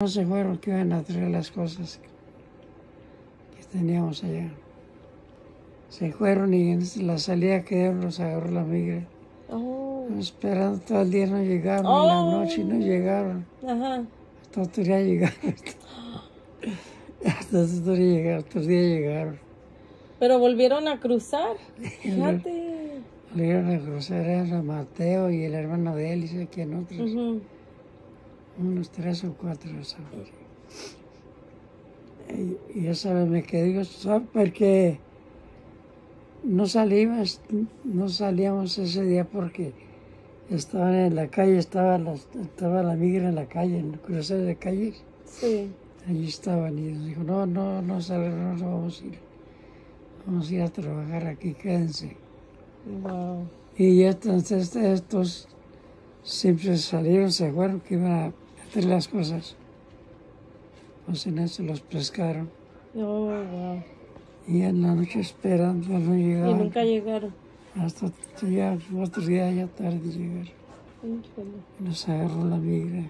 No se fueron que iban a traer las cosas que teníamos allá. Se fueron y en la salida que los agarró la migra. Oh. Esperando todo el día no llegaron, en la Oh. noche no llegaron. Ajá. Hasta otro día llegaron. Hasta otro día llegaron, otro día llegaron. Pero volvieron a cruzar. Fíjate. Volvieron a cruzar, era Mateo y el hermano de él, y sé quién otros. Unos tres o cuatro ¿sabes? Y, y ya sabes, me quedé, ¿sabes? Porque no salimos, no salíamos ese día porque estaban en la calle, estaba la, estaba la migra en la calle, en el crucero de calles, Sí. allí estaban y dijo, no, no, no salgan, no vamos a ir, vamos a ir a trabajar aquí, quédense. Wow. Y entonces estos siempre salieron, se fueron que iban a hacer las cosas. Pues en eso los pescaron. Oh, wow. Y en la noche esperando no Y llegaban. nunca llegaron. Hasta día, otro día ya tarde llegaron. Y nos agarró la migra.